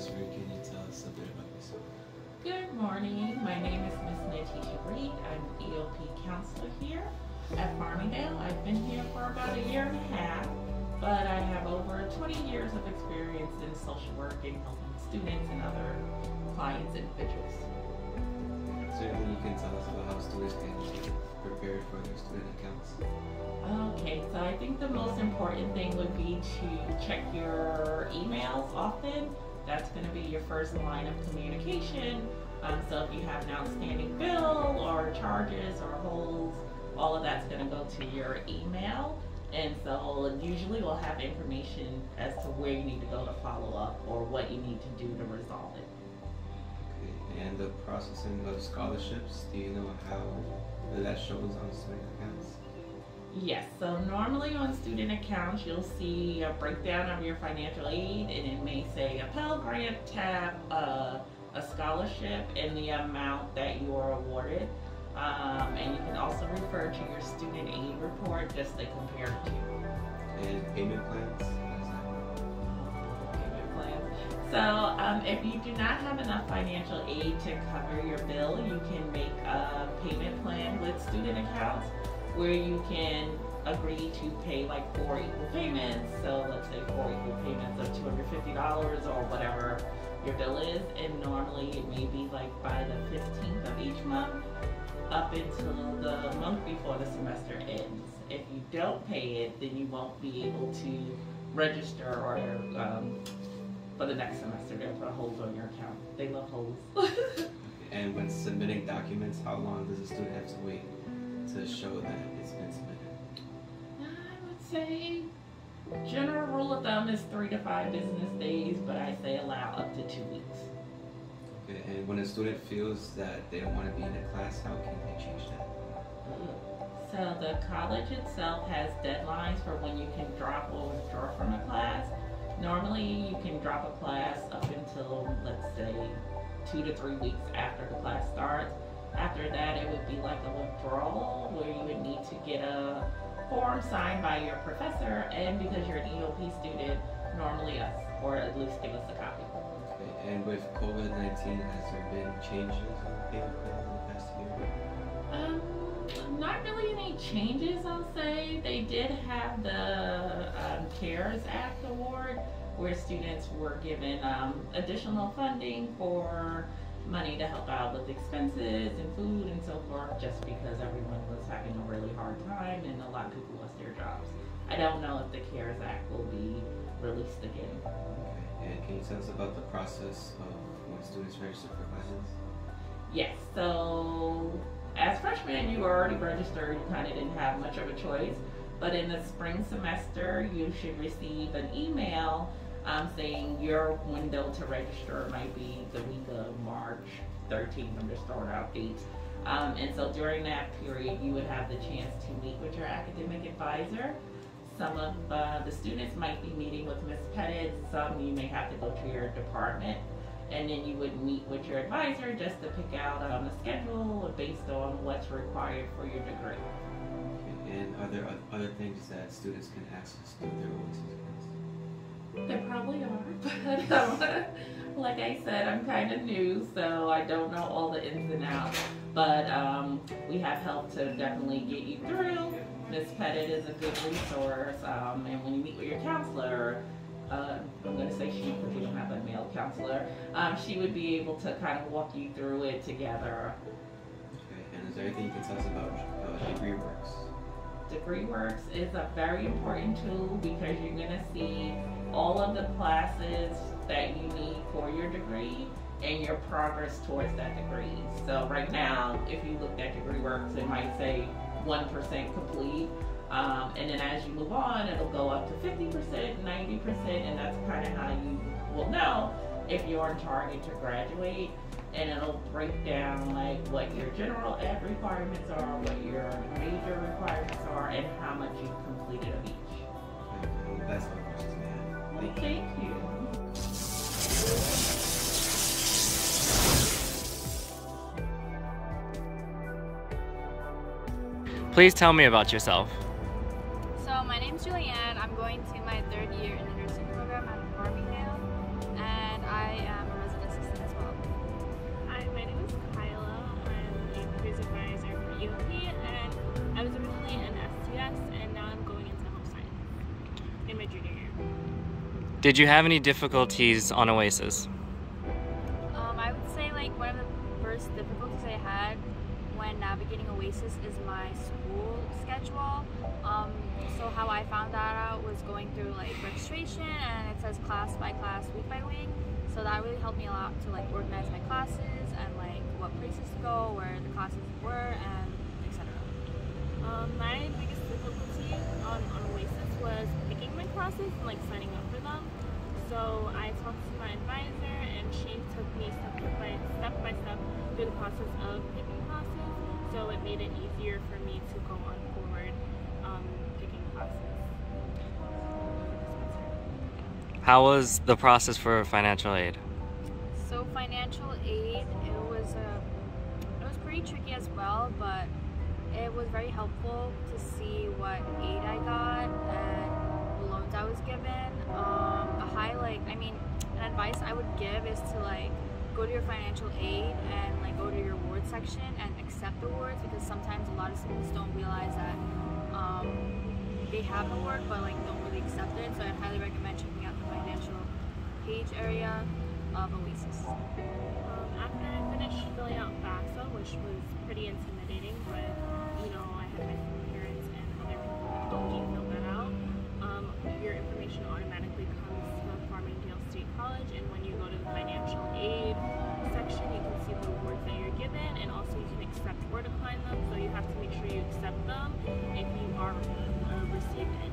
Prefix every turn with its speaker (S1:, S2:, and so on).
S1: Can you tell us a bit about yourself?
S2: Good morning. My name is Miss Natisha Reed. I'm EOP counselor here at Farmingdale. I've been here for about a year and a half, but I have over 20 years of experience in social work and helping students and other clients, individuals.
S1: Anything you can tell us about how students can get prepared for their student accounts?
S2: Okay, so I think the most important thing would be to check your emails often. That's going to be your first line of communication. Um, so if you have an outstanding bill or charges or holds, all of that's going to go to your email. And so usually we'll have information as to where you need to go to follow up or what you need to do to resolve it.
S1: Okay, and the processing of scholarships, do you know how that shows on student accounts?
S2: Yes, so normally on student accounts, you'll see a breakdown of your financial aid, and it may say a Pell Grant tab, uh, a scholarship, and the amount that you are awarded. Um, and you can also refer to your student aid report just to compare it to.
S1: And payment plans?
S2: Payment plans. So um, if you do not have enough financial aid to cover your bill, you can make a payment plan with student accounts where you can agree to pay like four equal payments. So let's say four equal payments of $250 or whatever your bill is. And normally it may be like by the 15th of each month up until the month before the semester ends. If you don't pay it, then you won't be able to register or um, for the next semester. They'll put a hold on your account. They love holds.
S1: and when submitting documents, how long does a student have to wait to show that it's been submitted?
S2: I would say general rule of thumb is three to five business days, but I say allow up to two weeks.
S1: Okay, and when a student feels that they don't want to be in a class, how can they change that?
S2: So the college itself has deadlines for when you can drop or withdraw from a class. Normally, you can drop a class up until, let's say, two to three weeks after the class starts. After that, it would be like a withdrawal where you would need to get a form signed by your professor, and because you're an EOP student, normally us, or at least give us a copy.
S1: Okay, and with COVID 19, has there been changes in the payment plan in the past year?
S2: Um, not really any changes, I'll say. They did have the um, CARES Act award where students were given um, additional funding for money to help out with expenses and food and so forth just because everyone was having a really hard time and a lot of people lost their jobs. I don't know if the CARES Act will be released again.
S1: Okay, and can you tell us about the process of when students register for classes?
S2: Yes, so as freshmen, you were already registered, you kind of didn't have much of a choice. But in the spring semester, you should receive an email um, saying your window to register might be the week of March 13th. I'm just throwing out dates. Um, and so during that period, you would have the chance to meet with your academic advisor. Some of uh, the students might be meeting with Ms. Pettit, some you may have to go to your department and then you would meet with your advisor just to pick out um, a schedule based on what's required for your degree.
S1: And are there other things that students can access through their
S2: um, like I said, I'm kind of new, so I don't know all the ins and outs. But um, we have help to definitely get you through. Miss Pettit is a good resource, um, and when you meet with your counselor, uh, I'm going to say she because we don't have a male counselor, um, she would be able to kind of walk you through it together.
S1: Okay, and is there anything you can tell us about uh, Degree
S2: works is a very important tool because you're going to see all of the classes that you need for your degree and your progress towards that degree. So right now, if you look at degree works, it might say 1% complete. Um, and then as you move on, it'll go up to 50%, 90%, and that's kind of how you will know if you're on target to graduate. And it'll break down like what your general ed requirements are, what your major requirements are, and how much you've completed of each.
S1: And that's all the questions we have.
S2: Well,
S1: Thank you.
S2: thank you.
S3: Please tell me about yourself.
S4: So my name is Julianne. I'm going to my third year in the nursing program at Farmingdale, and I am a resident assistant as well.
S5: Hi, my name is Kyla. I'm a careers advisor for EOP, and I was originally an STS, and now I'm going into health science in my junior year.
S3: Did you have any difficulties on Oasis?
S4: Um, I would say like one of the first difficulties I had when navigating Oasis is my school schedule. Um, so how I found that out was going through like registration and it says class by class, week by week. So that really helped me a lot to like organize my classes and like what places to go, where the classes were, and etc.
S5: Um, my biggest difficulty on, on Oasis was picking my classes and like signing up for them. So I talked to my advisor and she took me step by step by step through the process of picking classes. So it made it easier for me to go on forward um, picking classes.
S3: How was the process for financial aid?
S4: So financial aid, it was uh, it was pretty tricky as well, but it was very helpful to see what aid I got and the loans I was given. Um, a highlight, I mean, an advice I would give is to like go to your financial aid and like go to your award section and accept awards because sometimes a lot of students don't realize that um, they have the work but like don't really accept it. So I highly recommend checking out the financial page area of Oasis.
S5: Um, after I finished filling out FAFSA, which was pretty intimidating, but you know, I had my parents and other people me fill that out. Um, your information automatically comes to State College, and when you go to the financial aid section, you can see the awards that you're given, and also you can accept or decline them. So you have to make sure you accept them if you are uh, received.